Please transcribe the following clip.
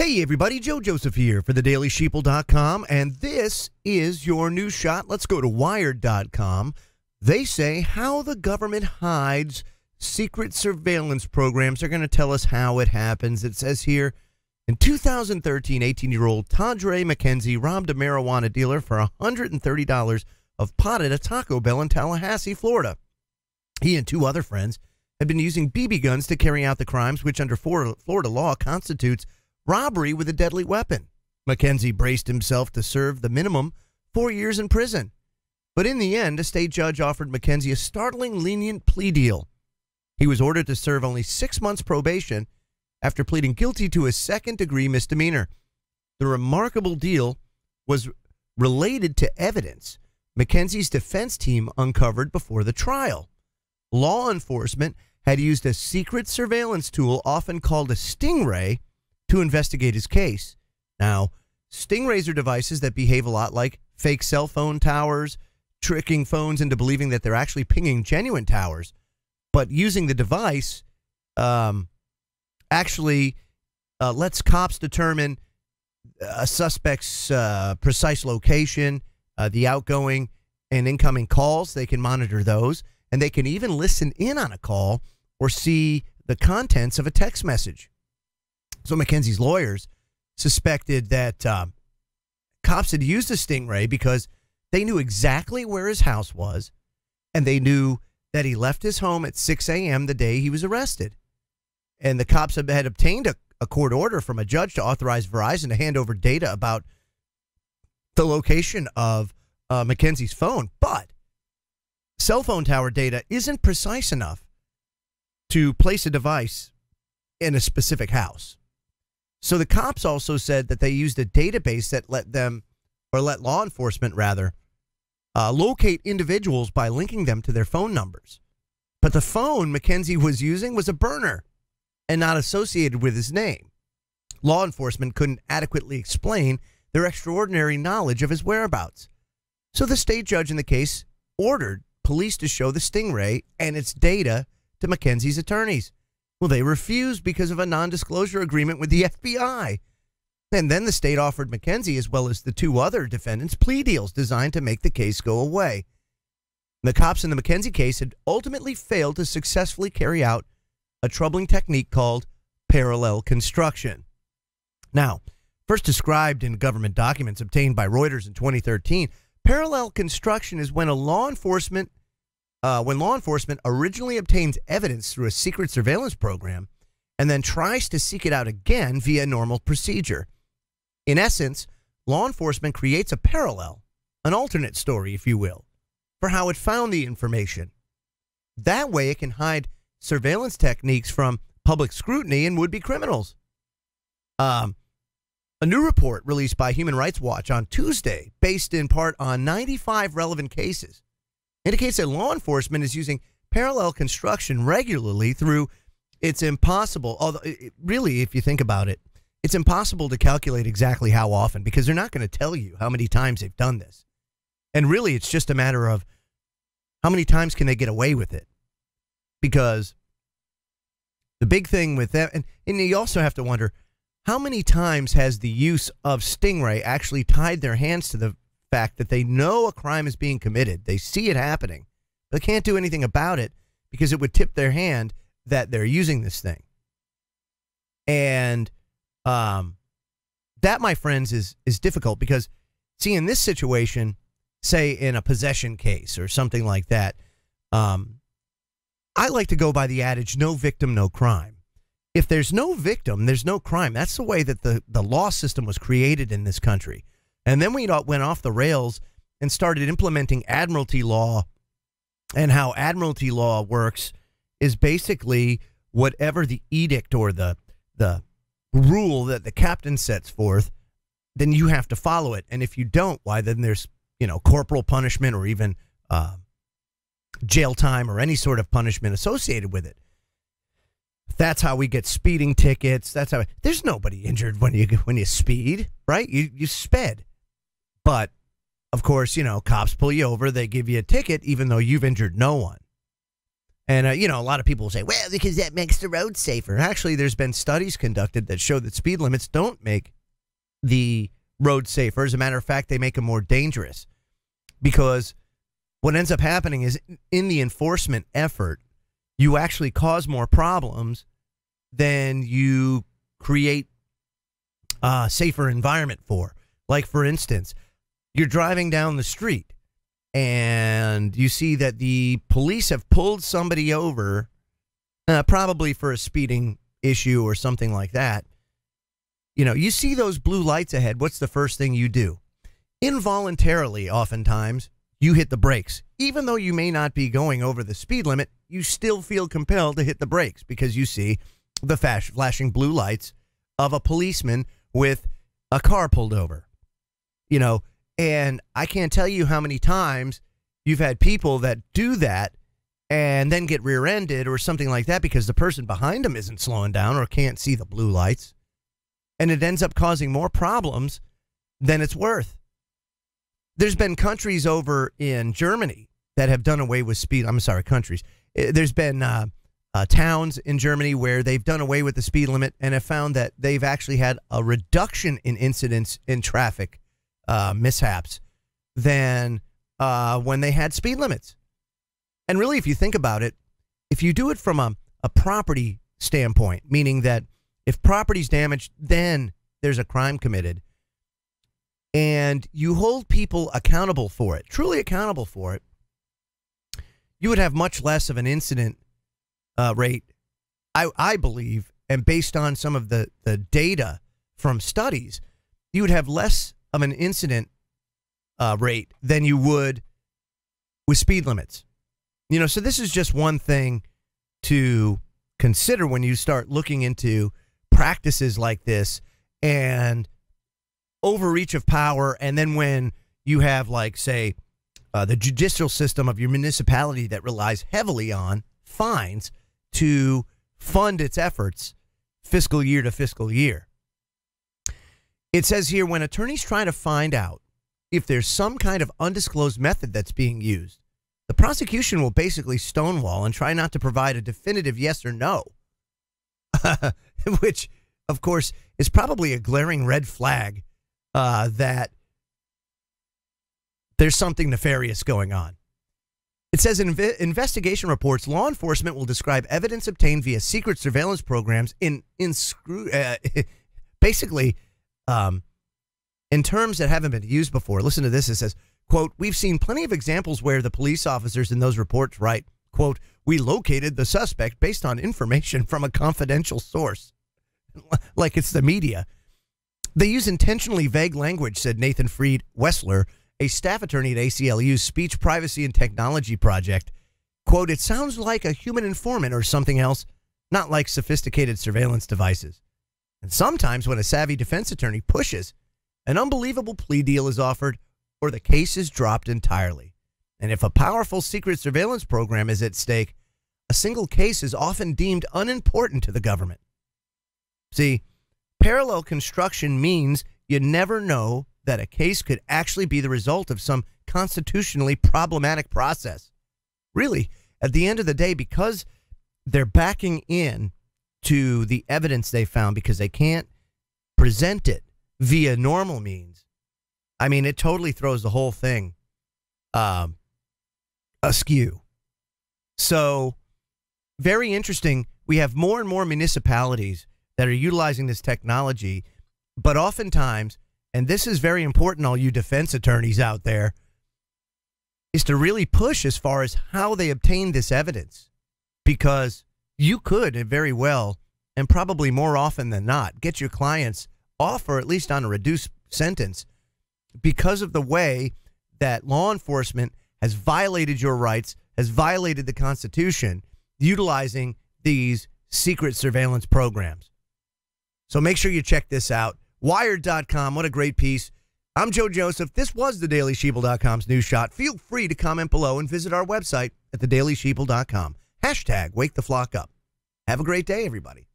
Hey everybody, Joe Joseph here for the dailysheeple.com and this is your news shot. Let's go to wired.com. They say how the government hides secret surveillance programs. They're going to tell us how it happens. It says here in 2013, 18-year-old Tadrae McKenzie robbed a marijuana dealer for $130 of pot at a Taco Bell in Tallahassee, Florida. He and two other friends had been using BB guns to carry out the crimes, which under Florida law constitutes robbery with a deadly weapon. McKenzie braced himself to serve the minimum four years in prison. But in the end, a state judge offered McKenzie a startling lenient plea deal. He was ordered to serve only six months probation after pleading guilty to a second degree misdemeanor. The remarkable deal was related to evidence McKenzie's defense team uncovered before the trial. Law enforcement had used a secret surveillance tool, often called a stingray, to investigate his case. Now, stingrays devices that behave a lot like fake cell phone towers, tricking phones into believing that they're actually pinging genuine towers. But using the device um, actually uh, lets cops determine a suspect's uh, precise location, uh, the outgoing and incoming calls. They can monitor those, and they can even listen in on a call or see the contents of a text message. So McKenzie's lawyers suspected that uh, cops had used a stingray because they knew exactly where his house was, and they knew that he left his home at 6 a.m. the day he was arrested. And the cops had obtained a, a court order from a judge to authorize Verizon to hand over data about the location of uh, McKenzie's phone. But cell phone tower data isn't precise enough to place a device in a specific house. So the cops also said that they used a database that let them, or let law enforcement rather, uh, locate individuals by linking them to their phone numbers. But the phone McKenzie was using was a burner and not associated with his name. Law enforcement couldn't adequately explain their extraordinary knowledge of his whereabouts. So the state judge in the case ordered police to show the Stingray and its data to McKenzie's attorneys. Well, they refused because of a non disclosure agreement with the FBI. And then the state offered McKenzie, as well as the two other defendants, plea deals designed to make the case go away. The cops in the McKenzie case had ultimately failed to successfully carry out a troubling technique called parallel construction. Now, first described in government documents obtained by Reuters in 2013, parallel construction is when a law enforcement uh, when law enforcement originally obtains evidence through a secret surveillance program and then tries to seek it out again via normal procedure. In essence, law enforcement creates a parallel, an alternate story, if you will, for how it found the information. That way, it can hide surveillance techniques from public scrutiny and would be criminals. Um, a new report released by Human Rights Watch on Tuesday, based in part on 95 relevant cases, indicates that law enforcement is using parallel construction regularly through it's impossible although really if you think about it it's impossible to calculate exactly how often because they're not going to tell you how many times they've done this. And really it's just a matter of how many times can they get away with it? Because the big thing with that and, and you also have to wonder how many times has the use of stingray actually tied their hands to the fact that they know a crime is being committed. They see it happening. They can't do anything about it because it would tip their hand that they're using this thing. And um, that, my friends, is is difficult because see in this situation, say in a possession case or something like that, um, I like to go by the adage "no victim, no crime." If there's no victim, there's no crime. That's the way that the, the law system was created in this country. And then we went off the rails and started implementing admiralty law. And how admiralty law works is basically whatever the edict or the the rule that the captain sets forth, then you have to follow it. And if you don't, why then there's you know corporal punishment or even uh, jail time or any sort of punishment associated with it. That's how we get speeding tickets. That's how there's nobody injured when you when you speed, right? You you sped. Of course, you know, cops pull you over, they give you a ticket, even though you've injured no one. And, uh, you know, a lot of people say, well, because that makes the road safer. Actually, there's been studies conducted that show that speed limits don't make the road safer. As a matter of fact, they make them more dangerous because what ends up happening is in the enforcement effort, you actually cause more problems than you create a safer environment for. Like, for instance, you're driving down the street and you see that the police have pulled somebody over, uh, probably for a speeding issue or something like that. You know, you see those blue lights ahead. What's the first thing you do? Involuntarily, oftentimes, you hit the brakes. Even though you may not be going over the speed limit, you still feel compelled to hit the brakes because you see the flash, flashing blue lights of a policeman with a car pulled over. You know, and I can't tell you how many times you've had people that do that and then get rear ended or something like that because the person behind them isn't slowing down or can't see the blue lights. And it ends up causing more problems than it's worth. There's been countries over in Germany that have done away with speed. I'm sorry, countries. Eh, there's been uh, uh, towns in Germany where they've done away with the speed limit and have found that they've actually had a reduction in incidents in traffic uh, mishaps than uh, when they had speed limits. And really, if you think about it, if you do it from a, a property standpoint, meaning that if property's damaged, then there's a crime committed and you hold people accountable for it, truly accountable for it, you would have much less of an incident uh, rate, I, I believe, and based on some of the, the data from studies, you would have less of an incident uh, rate than you would with speed limits. You know, so this is just one thing to consider when you start looking into practices like this and overreach of power, and then when you have, like, say, uh, the judicial system of your municipality that relies heavily on fines to fund its efforts fiscal year to fiscal year. It says here when attorneys try to find out if there's some kind of undisclosed method that's being used, the prosecution will basically stonewall and try not to provide a definitive yes or no, which, of course, is probably a glaring red flag uh, that there's something nefarious going on. It says in inv- investigation reports, law enforcement will describe evidence obtained via secret surveillance programs in in uh, basically um, in terms that haven't been used before. Listen to this. It says, "quote We've seen plenty of examples where the police officers in those reports write, quote We located the suspect based on information from a confidential source, like it's the media." They use intentionally vague language," said Nathan Freed Wessler a staff attorney at ACLU's Speech Privacy and Technology Project. Quote, it sounds like a human informant or something else, not like sophisticated surveillance devices. And sometimes when a savvy defense attorney pushes, an unbelievable plea deal is offered or the case is dropped entirely. And if a powerful secret surveillance program is at stake, a single case is often deemed unimportant to the government. See, parallel construction means you never know that a case could actually be the result of some constitutionally problematic process. Really, at the end of the day, because they're backing in to the evidence they found because they can't present it via normal means. I mean, it totally throws the whole thing um, askew. So, very interesting. We have more and more municipalities that are utilizing this technology, but oftentimes and this is very important, all you defense attorneys out there, is to really push as far as how they obtain this evidence. Because you could very well, and probably more often than not, get your clients off or at least on a reduced sentence because of the way that law enforcement has violated your rights, has violated the Constitution, utilizing these secret surveillance programs. So make sure you check this out. Wired.com. What a great piece. I'm Joe Joseph. This was the dailysheeple.com's news shot. Feel free to comment below and visit our website at thedailysheeple.com. Hashtag wake the flock up. Have a great day, everybody.